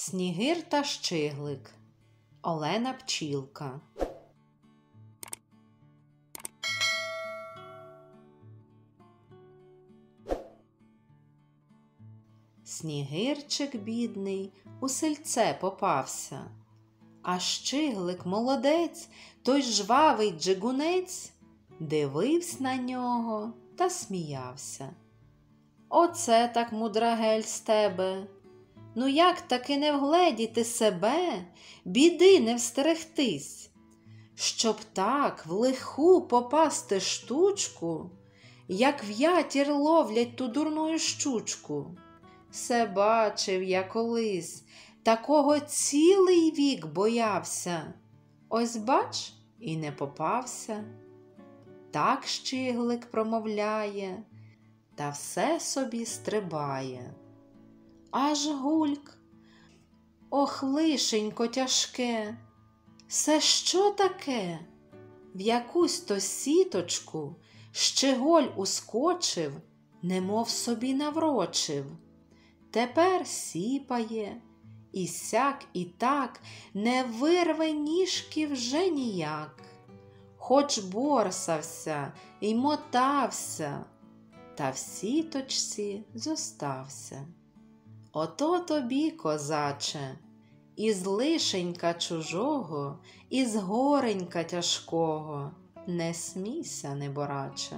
Снігир та щиглик Олена Пчілка Снігирчик бідний у сельце попався, а щиглик молодець, той жвавий джигунець, дивився на нього та сміявся. Оце так мудрагель з тебе. Ну як таки не вгледіти себе, біди не встерегтись, щоб так в лиху попасти штучку, як в ятір ловлять ту дурною щучку. Се бачив я колись, такого цілий вік боявся. Ось бач, і не попався. Так щиглик промовляє, та все собі стрибає. Аж гульк, ох, лишенько тяжке, Се що таке? В якусь то сіточку щеголь ускочив, немов собі наврочив. Тепер сіпає, і сяк, і так не вирве ніжки вже ніяк. Хоч борсався і мотався, та в сіточці зостався. Ото тобі, козаче, із лишенька чужого, із горенька тяжкого, не смійся, небораче.